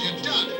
you're done.